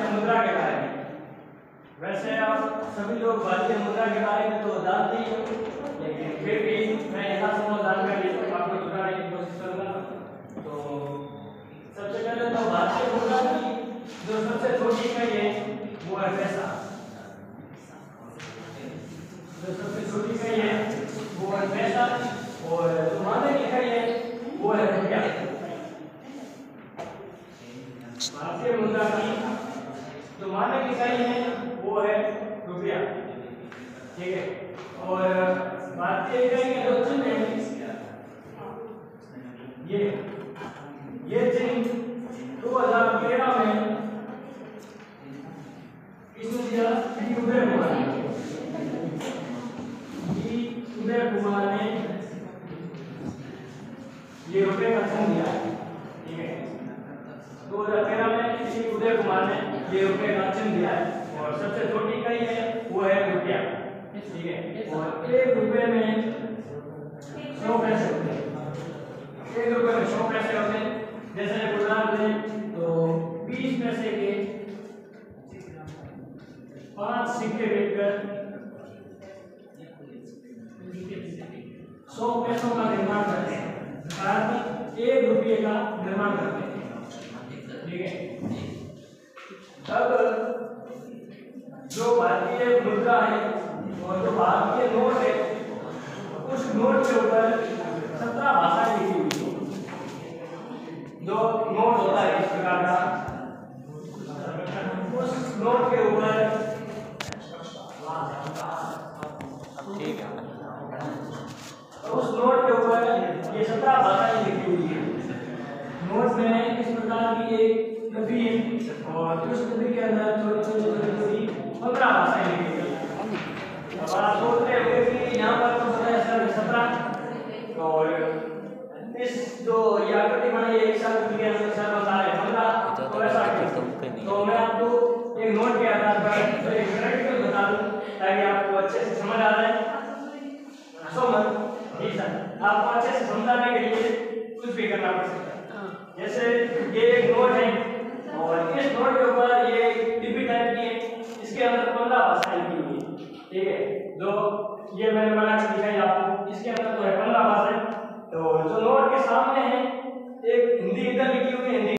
भारतीय मुद्रा के बारे में। वैसे आप सभी लोग भारतीय मुद्रा के बारे में तो जानते ही लेकिन फिर भी मैं यहाँ से वो जानकारी आपको जुटाने की कोशिश करूँगा। तो सबसे पहले तो भारतीय मुद्रा की जो सबसे छोटी इकाई है वो है पैसा। जो सबसे छोटी इकाई है वो है पैसा। और जो मानक इकाई है वो है रुपया। भारतीय मुद्रा की जो मानक इकाई है, वो है रुपया। ठीक है? और भारतीय इकाई का जो चिन्ह है, ये ये चिन्ह 2013 में किसने दिया? डी उदय कुमार ने। ये रुपये का चिन्ह दिया। है? ठीक है 2013 में श्री उदय कुमार ने ये रुपये का चिन्ह दिया है। और सबसे छोटी इकाई है, वो है रुपया ठीक है? और एक रुपये में सौ पैसे होते हैं। एक रुपये में सौ पैसे होते हैं। जैसे उदाहरण दें तो बीस पैसे के पाँच सिक्के लेकर सौ पैसों का निर्माण करते हैं। अर्थात एक रुपये का निर्माण करते हैं। ठीक है? अब जो भारतीय मुद्रा है और जो भारतीय नोट है उस नोट के ऊपर सत्रह भाषाएँ लिखी हुई है। जो नोट होता है इस प्रकार का। उस नोट के ऊपर ठीक है। उस नोट के ऊपर ये सत्रह भाषाएँ लिखी हुई है। नोट में इस प्रकार की एक नदी और उस नदी के अंदर छोटी छोटी छोटी पंद्रह भाषाएँ लिखी हुई अब आप सोच रहे होंगे कि यहाँ पर तो बताया सर सत्रह और इस जो ये आकृति बनी एक साल के अंदर सर बता रहे पंद्रह तो ऐसा तो मैं आपको एक नोट के आधार पर एक प्रैक्टिकल बता दूँ ताकि आपको अच्छे से समझ आ जाए हंसो मत जी सर आपको अच्छे से समझाने के लिए कुछ भी करना पड़ सकता है जैसे ये पंद्रह भाषाएँ हुई ठीक है? जो ये मैंने बनाक्स दिखाई आपको, इसके अंदर तो है।